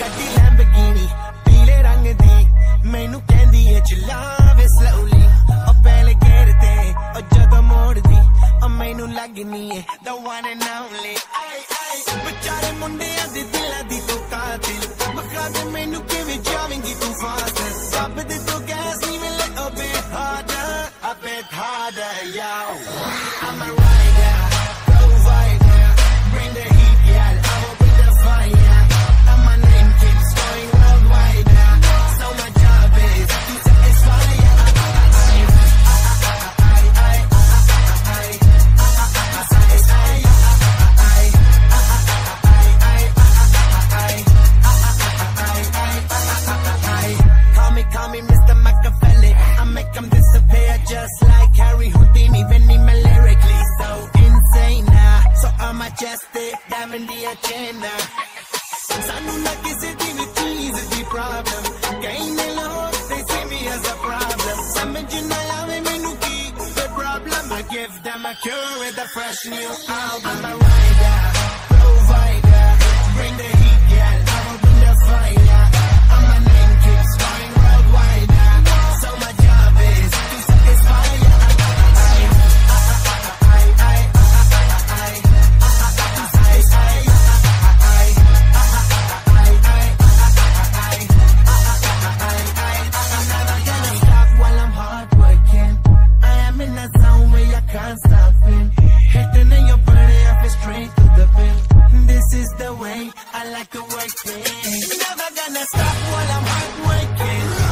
ਗੱਡੀ ਲੈਂਬਗੀਨੀ ਪੀਲੇ ਰੰਗ ਦੀ, ਮੈਨੂੰ ਕਹਿੰਦੀ ਏ ਚਲਾਵੇ ਸਲੋਲੀ। ਉਹ ਪਹਿਲੇ ਗੇਰ ਤੇ, ਉਹ ਜਦੋਂ ਮੋੜਦੀ, ਉਹ ਮੈਨੂੰ ਲੱਗਨੀ ਏ the one and only ਆਈ ਆਈ ਵਿਚਾਰੇ ਮੁੰਡਿਆਂ ਦੇ ਦਿਲਾਂ ਦੀ ਤੂੰ ਕਾਤਿਲ। ਬਖਾ ਦੇ ਮੈਨੂੰ ਕਿਵੇਂ ਜਾਵੇਂਗੀ ਤੂੰ ਫਾਸਟ ਸਭ ਦੇ ਤੂੰ ਗੈਸ ਨਹੀਂ ਮਿਲੇ, ਉਹ ਬੇਹਾਦਾ a bit I'm a I make them disappear just like Harry Houdini. Vinny me lyrically so insane now. So I'm majestic, diamond the agenda. ਸਾਨੂੰ ਨਾ ਕਿਸੇ ਦੀ ਵੀ ਚੀਜ਼ ਦੀ ਪ੍ਰੋਬਲਮ ਕਈ ਨੇ ਲੋਕ they see me as a problem ਸਮਝ ਨਾ ਆਵੇ ਮੈਨੂੰ ਕੀ the problem I give them a cure with a fresh new album I'm a rider can't stop it. Hitting in your body, I feel straight to the pin. This is the way I like to work it. Never gonna stop while I'm hard working.